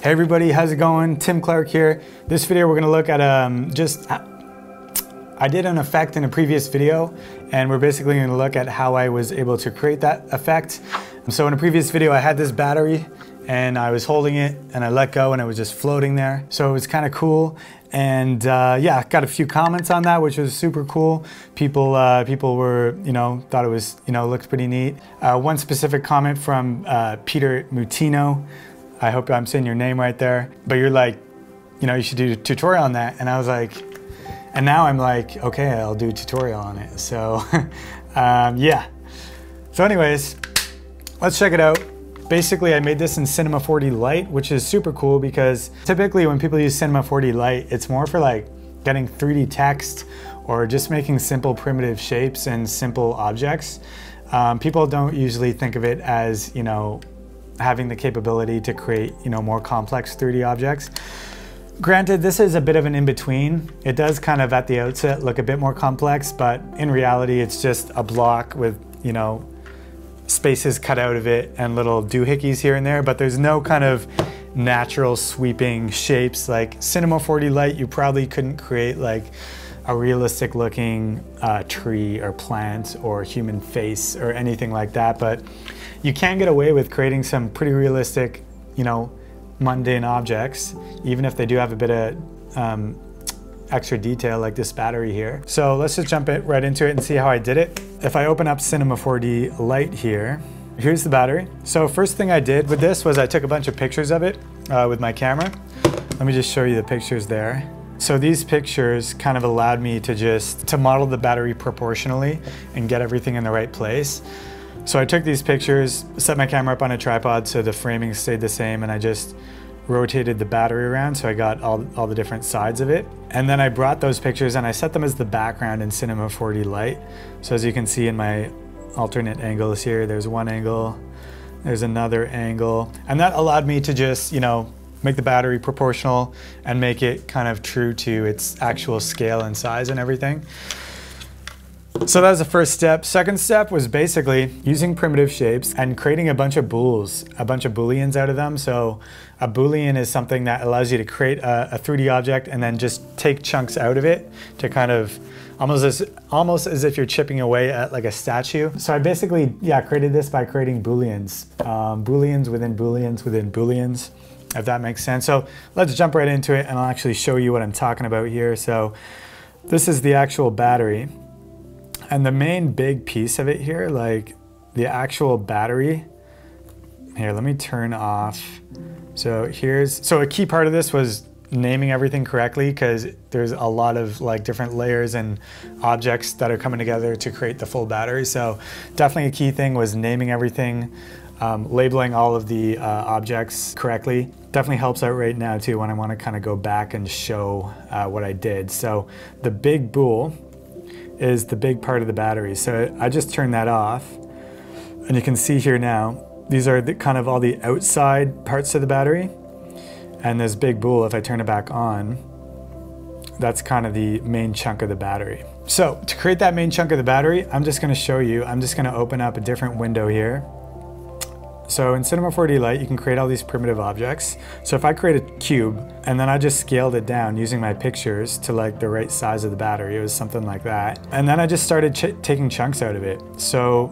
Hey everybody, how's it going? Tim Clark here. This video we're gonna look at um, just, I did an effect in a previous video and we're basically gonna look at how I was able to create that effect. So in a previous video I had this battery and I was holding it and I let go and it was just floating there. So it was kind of cool. And uh, yeah, got a few comments on that, which was super cool. People, uh, people were, you know, thought it was, you know, looked pretty neat. Uh, one specific comment from uh, Peter Mutino I hope I'm saying your name right there. But you're like, you know, you should do a tutorial on that. And I was like, and now I'm like, okay, I'll do a tutorial on it. So um, yeah. So anyways, let's check it out. Basically, I made this in Cinema 4D Lite, which is super cool because typically when people use Cinema 4D Lite, it's more for like getting 3D text or just making simple primitive shapes and simple objects. Um, people don't usually think of it as, you know, having the capability to create, you know, more complex 3D objects. Granted, this is a bit of an in-between. It does kind of at the outset look a bit more complex, but in reality, it's just a block with, you know, spaces cut out of it and little doohickeys here and there, but there's no kind of natural sweeping shapes. Like Cinema 4D Lite, you probably couldn't create like a realistic looking uh, tree or plant or human face or anything like that, but you can get away with creating some pretty realistic, you know, mundane objects, even if they do have a bit of um, extra detail like this battery here. So let's just jump it right into it and see how I did it. If I open up Cinema 4D Lite here, here's the battery. So first thing I did with this was I took a bunch of pictures of it uh, with my camera. Let me just show you the pictures there. So these pictures kind of allowed me to just, to model the battery proportionally and get everything in the right place. So I took these pictures, set my camera up on a tripod so the framing stayed the same and I just rotated the battery around so I got all, all the different sides of it. And then I brought those pictures and I set them as the background in Cinema 4D Lite. So as you can see in my alternate angles here, there's one angle, there's another angle. And that allowed me to just, you know, make the battery proportional and make it kind of true to its actual scale and size and everything. So that was the first step. Second step was basically using primitive shapes and creating a bunch of bools, a bunch of booleans out of them. So a boolean is something that allows you to create a, a 3D object and then just take chunks out of it to kind of almost as almost as if you're chipping away at like a statue. So I basically yeah created this by creating booleans, um, booleans within booleans within booleans, if that makes sense. So let's jump right into it and I'll actually show you what I'm talking about here. So this is the actual battery. And the main big piece of it here, like the actual battery, here, let me turn off. So here's, so a key part of this was naming everything correctly because there's a lot of like different layers and objects that are coming together to create the full battery. So definitely a key thing was naming everything, um, labeling all of the uh, objects correctly. Definitely helps out right now too when I want to kind of go back and show uh, what I did. So the big bool is the big part of the battery. So I just turned that off and you can see here now, these are the, kind of all the outside parts of the battery. And this big bool, if I turn it back on, that's kind of the main chunk of the battery. So to create that main chunk of the battery, I'm just gonna show you, I'm just gonna open up a different window here so in Cinema 4D Lite, you can create all these primitive objects. So if I create a cube and then I just scaled it down using my pictures to like the right size of the battery, it was something like that. And then I just started ch taking chunks out of it. So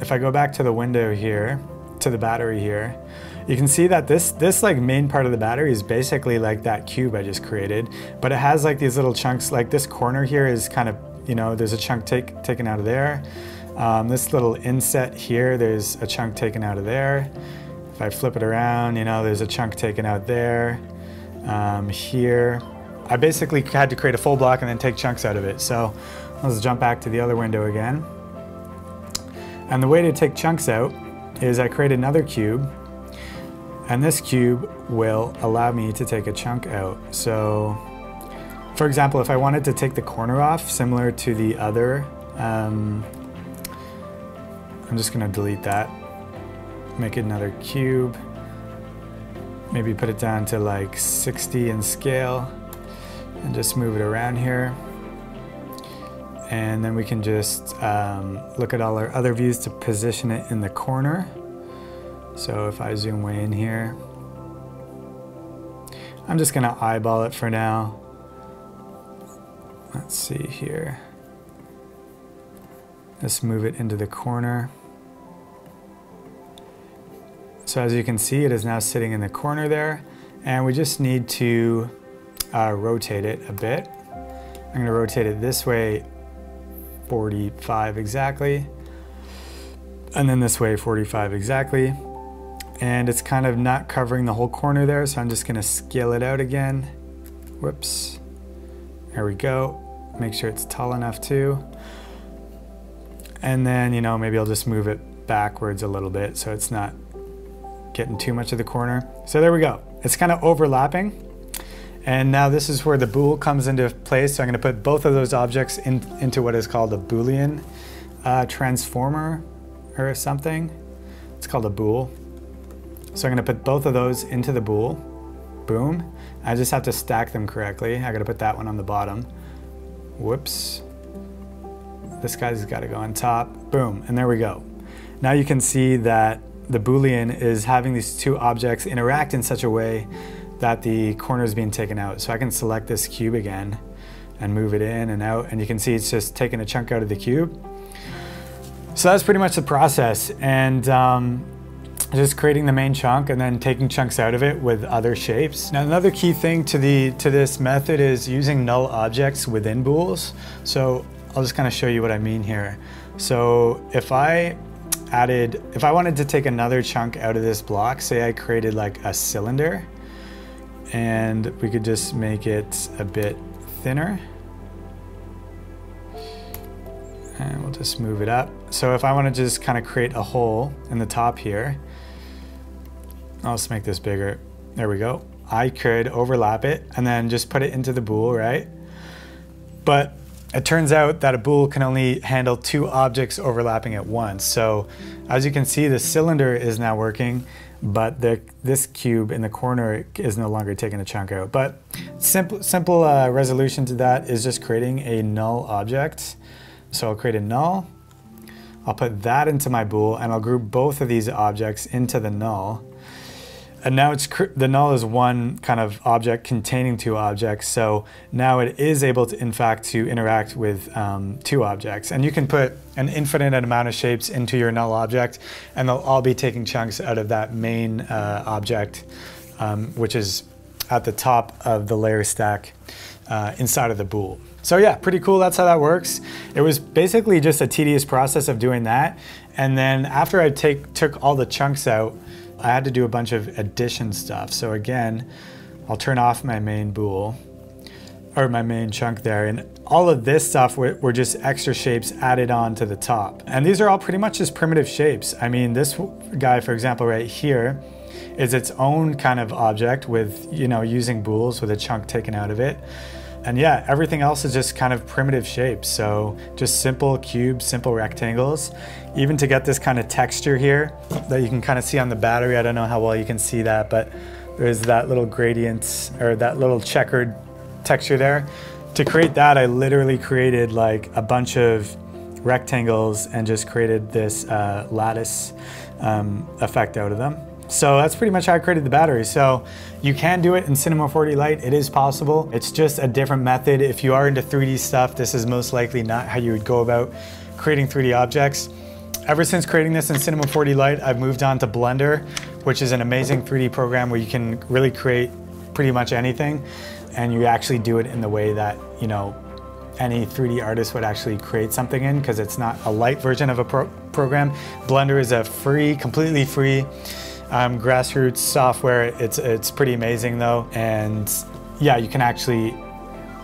if I go back to the window here, to the battery here, you can see that this this like main part of the battery is basically like that cube I just created, but it has like these little chunks, like this corner here is kind of, you know, there's a chunk take, taken out of there. Um, this little inset here, there's a chunk taken out of there. If I flip it around, you know, there's a chunk taken out there. Um, here, I basically had to create a full block and then take chunks out of it. So let's jump back to the other window again. And the way to take chunks out is I create another cube and this cube will allow me to take a chunk out. So for example, if I wanted to take the corner off, similar to the other um, I'm just gonna delete that. Make it another cube. Maybe put it down to like 60 in scale and just move it around here. And then we can just um, look at all our other views to position it in the corner. So if I zoom way in here, I'm just gonna eyeball it for now. Let's see here. Let's move it into the corner. So as you can see, it is now sitting in the corner there, and we just need to uh, rotate it a bit. I'm gonna rotate it this way 45 exactly, and then this way 45 exactly. And it's kind of not covering the whole corner there, so I'm just gonna scale it out again. Whoops. There we go. Make sure it's tall enough too. And then, you know, maybe I'll just move it backwards a little bit so it's not getting too much of the corner. So there we go. It's kind of overlapping. And now this is where the bool comes into place. So I'm gonna put both of those objects in, into what is called a Boolean uh, transformer or something. It's called a bool. So I'm gonna put both of those into the bool. Boom. I just have to stack them correctly. I gotta put that one on the bottom. Whoops. This guy's gotta go on top. Boom, and there we go. Now you can see that the Boolean is having these two objects interact in such a way that the corner is being taken out. So I can select this cube again and move it in and out and you can see it's just taking a chunk out of the cube. So that's pretty much the process and um, just creating the main chunk and then taking chunks out of it with other shapes. Now another key thing to, the, to this method is using null objects within bools. So I'll just kind of show you what I mean here. So if I added, if I wanted to take another chunk out of this block, say I created like a cylinder, and we could just make it a bit thinner. And we'll just move it up. So if I want to just kind of create a hole in the top here, I'll just make this bigger. There we go. I could overlap it and then just put it into the bool, right? But it turns out that a bool can only handle two objects overlapping at once. So as you can see, the cylinder is now working but the, this cube in the corner is no longer taking a chunk out. But simple, simple uh, resolution to that is just creating a null object. So I'll create a null, I'll put that into my bool, and I'll group both of these objects into the null. And now it's the null is one kind of object containing two objects. So now it is able to, in fact, to interact with um, two objects. And you can put an infinite amount of shapes into your null object, and they'll all be taking chunks out of that main uh, object, um, which is at the top of the layer stack uh, inside of the bool. So yeah, pretty cool. That's how that works. It was basically just a tedious process of doing that. And then after I take took all the chunks out, I had to do a bunch of addition stuff. So again, I'll turn off my main bool or my main chunk there. And all of this stuff were, were, just extra shapes added on to the top. And these are all pretty much just primitive shapes. I mean, this guy, for example, right here, is its own kind of object with, you know, using bools with a chunk taken out of it. And yeah, everything else is just kind of primitive shapes. So just simple cubes, simple rectangles. Even to get this kind of texture here that you can kind of see on the battery. I don't know how well you can see that, but there's that little gradient or that little checkered texture there. To create that, I literally created like a bunch of rectangles and just created this uh, lattice um, effect out of them. So that's pretty much how I created the battery. So you can do it in Cinema 4D Lite. It is possible. It's just a different method. If you are into 3D stuff, this is most likely not how you would go about creating 3D objects. Ever since creating this in Cinema 4D Lite, I've moved on to Blender, which is an amazing 3D program where you can really create pretty much anything. And you actually do it in the way that, you know, any 3D artist would actually create something in because it's not a light version of a pro program. Blender is a free, completely free um, grassroots software. It's, it's pretty amazing though. And yeah, you can actually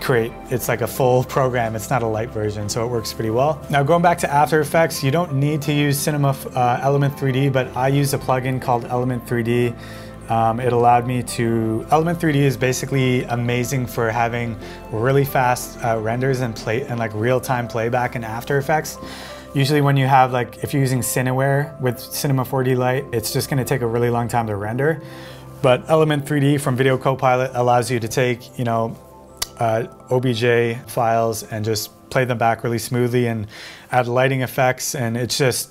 create, it's like a full program. It's not a light version, so it works pretty well. Now going back to After Effects, you don't need to use Cinema uh, Element 3D, but I use a plugin called Element 3D. Um, it allowed me to, Element 3D is basically amazing for having really fast uh, renders and play and like real-time playback in After Effects. Usually when you have like, if you're using Cineware with Cinema 4D Lite, it's just gonna take a really long time to render. But Element 3D from Video Copilot allows you to take, you know, uh, OBJ files and just play them back really smoothly and add lighting effects. And it's just,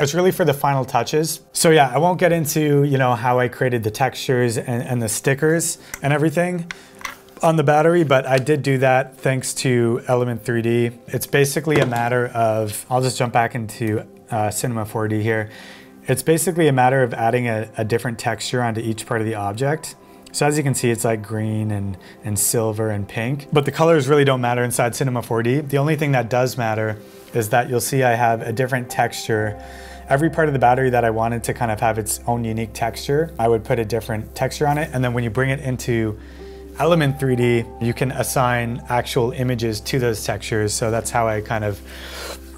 It's really for the final touches. So yeah, I won't get into, you know, how I created the textures and, and the stickers and everything on the battery, but I did do that thanks to Element 3D. It's basically a matter of, I'll just jump back into uh, Cinema 4D here. It's basically a matter of adding a, a different texture onto each part of the object. So as you can see, it's like green and, and silver and pink, but the colors really don't matter inside Cinema 4D. The only thing that does matter is that you'll see I have a different texture. Every part of the battery that I wanted to kind of have its own unique texture, I would put a different texture on it. And then when you bring it into Element 3D, you can assign actual images to those textures. So that's how I kind of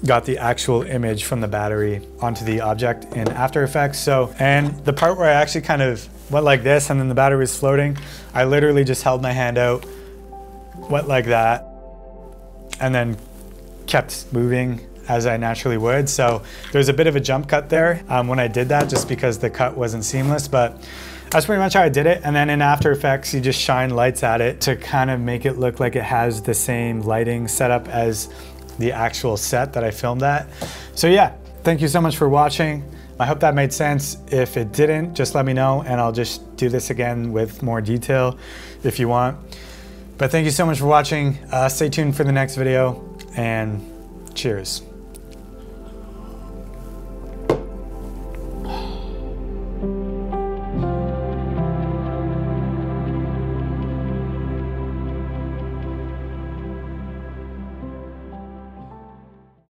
got the actual image from the battery onto the object in After Effects. So, and the part where I actually kind of went like this and then the battery was floating, I literally just held my hand out, went like that, and then kept moving as I naturally would. So there's a bit of a jump cut there um, when I did that just because the cut wasn't seamless, but that's pretty much how I did it. And then in After Effects, you just shine lights at it to kind of make it look like it has the same lighting setup as the actual set that I filmed at. So yeah, thank you so much for watching. I hope that made sense. If it didn't, just let me know and I'll just do this again with more detail if you want. But thank you so much for watching. Uh, stay tuned for the next video and cheers.